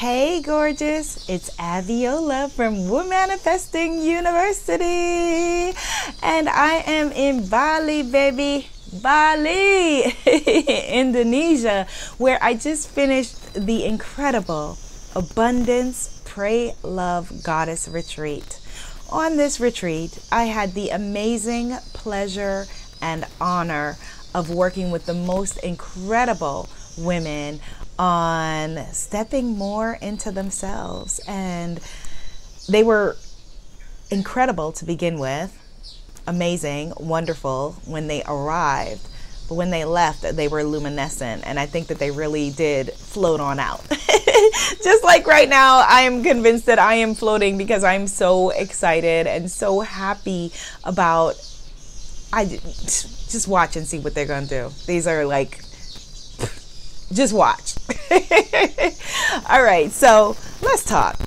Hey, gorgeous. It's Abiola from Womanifesting University. And I am in Bali, baby. Bali, Indonesia, where I just finished the incredible Abundance Pray Love Goddess Retreat. On this retreat, I had the amazing pleasure and honor of working with the most incredible women on stepping more into themselves. And they were incredible to begin with, amazing, wonderful when they arrived. But when they left, they were luminescent. And I think that they really did float on out. Just like right now, I am convinced that I am floating because I'm so excited and so happy about. I just watch and see what they're to do. These are like just watch. All right, so let's talk.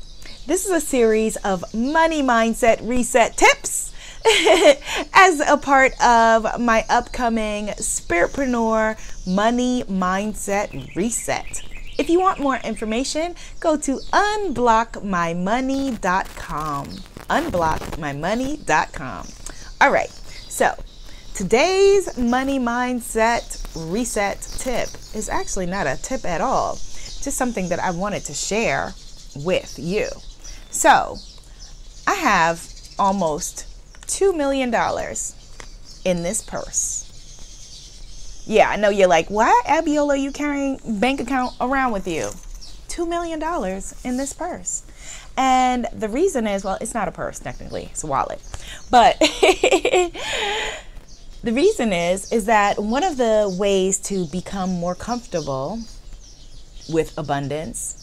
This is a series of money mindset reset tips as a part of my upcoming Spiritpreneur Money Mindset Reset. If you want more information, go to unblockmymoney.com. Unblockmymoney.com. All right, so Today's money mindset reset tip is actually not a tip at all, just something that I wanted to share with you. So, I have almost $2 million in this purse. Yeah, I know you're like, why, Abiola, are you carrying bank account around with you? $2 million in this purse. And the reason is, well, it's not a purse technically, it's a wallet. But The reason is is that one of the ways to become more comfortable with abundance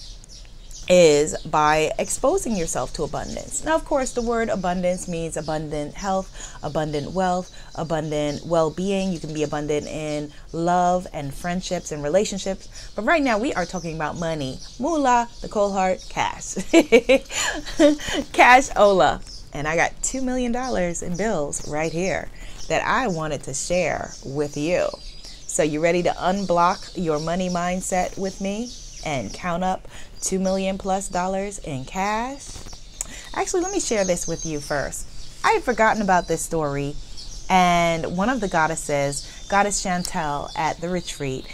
is by exposing yourself to abundance. Now, of course, the word abundance means abundant health, abundant wealth, abundant well being. You can be abundant in love and friendships and relationships. But right now, we are talking about money. Moolah, the cold hard cash. cash Ola. And I got $2 million in bills right here that I wanted to share with you. So, you ready to unblock your money mindset with me and count up 2 million plus dollars in cash? Actually, let me share this with you first. I had forgotten about this story, and one of the goddesses, Goddess Chantel at the retreat,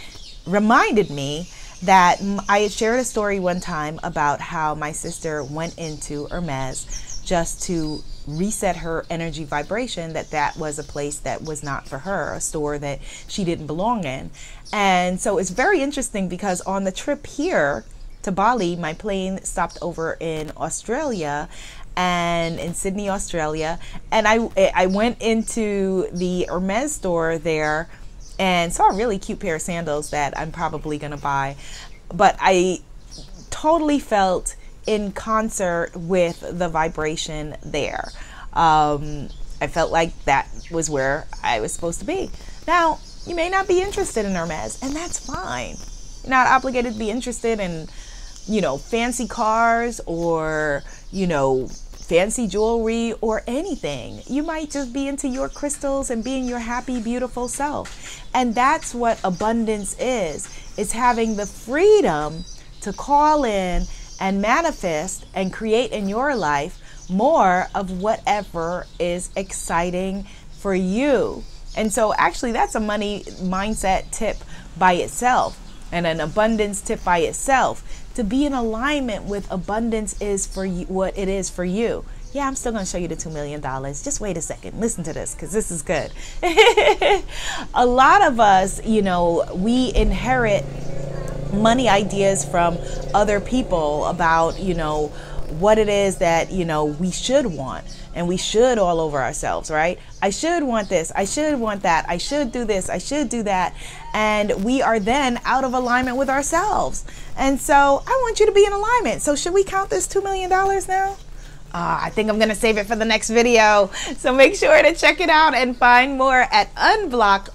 reminded me that I had shared a story one time about how my sister went into Hermes just to reset her energy vibration that that was a place that was not for her, a store that she didn't belong in. And so it's very interesting because on the trip here to Bali, my plane stopped over in Australia and in Sydney, Australia, and I I went into the Hermes store there and saw a really cute pair of sandals that I'm probably going to buy. But I totally felt in concert with the vibration there. Um, I felt like that was where I was supposed to be. Now, you may not be interested in Hermes, and that's fine. You're not obligated to be interested in, you know, fancy cars or, you know, fancy jewelry or anything. You might just be into your crystals and being your happy, beautiful self. And that's what abundance is. It's having the freedom to call in and manifest and create in your life more of whatever is exciting for you. And so, actually, that's a money mindset tip by itself and an abundance tip by itself. To be in alignment with abundance is for you, what it is for you. Yeah, I'm still going to show you the $2 million. Just wait a second. Listen to this because this is good. a lot of us, you know, we inherit money ideas from other people about, you know, what it is that, you know, we should want and we should all over ourselves, right? I should want this. I should want that. I should do this. I should do that. And we are then out of alignment with ourselves. And so I want you to be in alignment. So should we count this $2 million now? Uh, I think I'm going to save it for the next video. So make sure to check it out and find more at Unblock